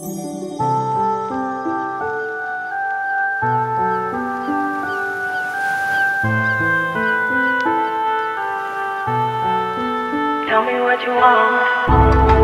Tell me what you want.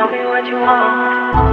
tell me what you want.